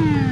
Hmm.